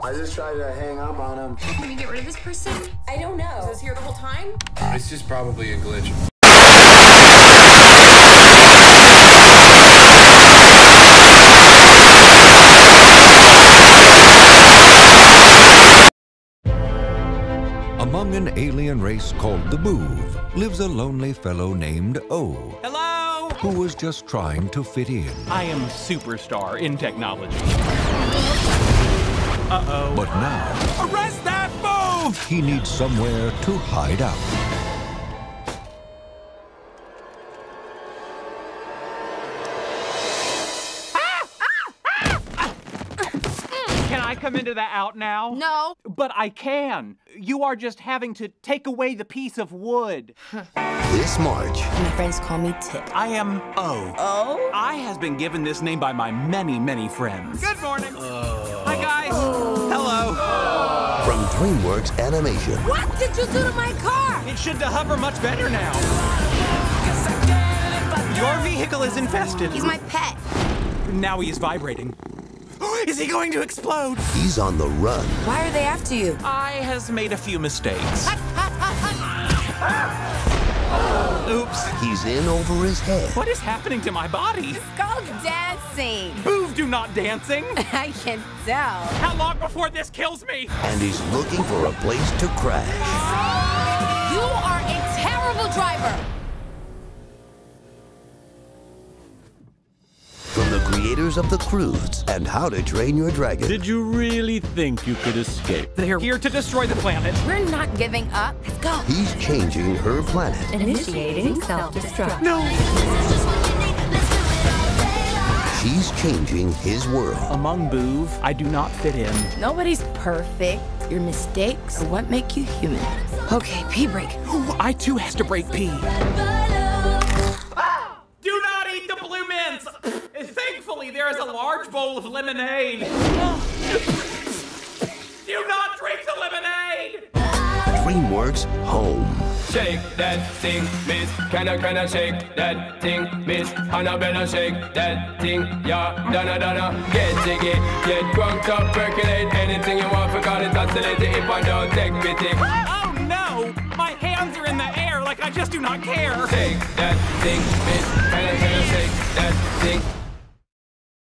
I just tried to hang up on him. Can we get rid of this person? I don't know. Was this here the whole time? It's just probably a glitch. Among an alien race called the Boov lives a lonely fellow named O, Hello! who was just trying to fit in. I am a superstar in technology. Uh-oh. But now Arrest that move! he needs somewhere to hide out. Can I come into that out now? No. But I can. You are just having to take away the piece of wood. This March, My friends call me Tip. I am O. Oh? I has been given this name by my many, many friends. Good morning. Hi, guys. Hello. From DreamWorks Animation, What did you do to my car? It should hover much better now. Your vehicle is infested. He's my pet. Now he is vibrating. Is he going to explode? he's on the run. Why are they after you? I has made a few mistakes. Oops. He's in over his head. What is happening to my body? It's dancing. Boov do not dancing. I can tell. How long before this kills me? and he's looking for a place to crash. You are a terrible driver. From the creators of The Croods and How to Train Your Dragon, Did you really think you could escape? They're here to destroy the planet. We're not giving up. Let's go. he's changing her planet. Initiating self-destruct. No. She's changing his world. Among Boov, I do not fit in. Nobody's perfect. Your mistakes are what make you human. Okay, pee break. Ooh, I too has to break pee. Do not eat the blue mints! Thankfully, there is a large bowl of lemonade. Do not drink the lemonade! DreamWorks Home. Shake that thing, miss. Can I, can I shake that thing, miss? Annabella, shake that thing, yeah. Donna, Donna, get jiggy, get drunk up, percolate anything you want, forgot it, oscillate it if I don't take pity. Oh no! My hands are in the air like I just do not care. Shake that thing, miss. Can I, can I shake that thing,